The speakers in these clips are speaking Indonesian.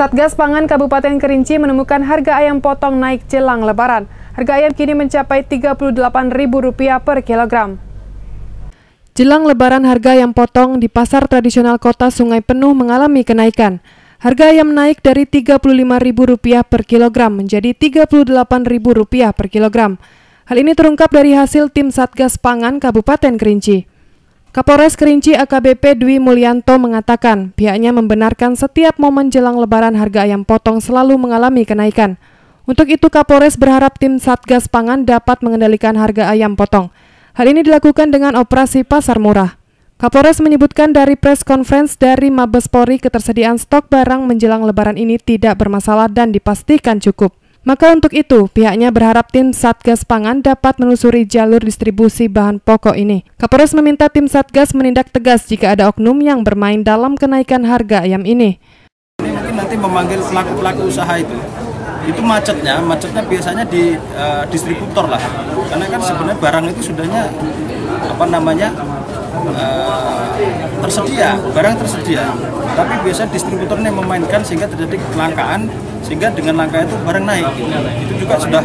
Satgas Pangan Kabupaten Kerinci menemukan harga ayam potong naik jelang lebaran. Harga ayam kini mencapai Rp38.000 per kilogram. Jelang lebaran harga ayam potong di pasar tradisional kota Sungai Penuh mengalami kenaikan. Harga ayam naik dari Rp35.000 per kilogram menjadi Rp38.000 per kilogram. Hal ini terungkap dari hasil tim Satgas Pangan Kabupaten Kerinci. Kapolres Kerinci AKBP Dwi Mulyanto mengatakan pihaknya membenarkan setiap momen jelang lebaran harga ayam potong selalu mengalami kenaikan. Untuk itu Kapolres berharap tim Satgas Pangan dapat mengendalikan harga ayam potong. Hal ini dilakukan dengan operasi pasar murah. Kapolres menyebutkan dari press conference dari Mabes Polri ketersediaan stok barang menjelang lebaran ini tidak bermasalah dan dipastikan cukup. Maka untuk itu, pihaknya berharap tim Satgas Pangan dapat menelusuri jalur distribusi bahan pokok ini. Kapolres meminta tim Satgas menindak tegas jika ada oknum yang bermain dalam kenaikan harga ayam ini. Ini mungkin nanti memanggil pelaku-pelaku usaha itu. Itu macetnya, macetnya biasanya di uh, distributor lah. Karena kan sebenarnya barang itu sudahnya apa namanya uh, tersedia, barang tersedia. Tapi biasa distributornya memainkan sehingga terjadi kelangkaan sehingga dengan langkah itu barang naik. Itu juga sudah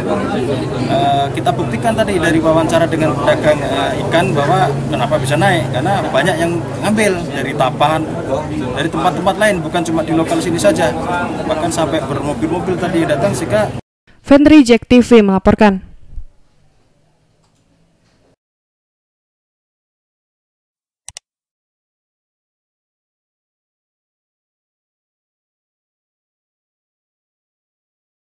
uh, kita buktikan tadi dari wawancara dengan pedagang uh, ikan bahwa kenapa bisa naik? Karena banyak yang ngambil dari tapahan dari tempat-tempat lain bukan cuma di lokal sini saja. Bahkan sampai bermobil-mobil tadi datang sehingga Fendri Jack TV melaporkan